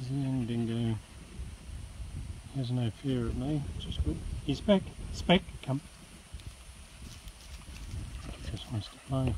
There's dingo. He has no fear of me, which is good. He's back. He's back. Come. He just wants to play.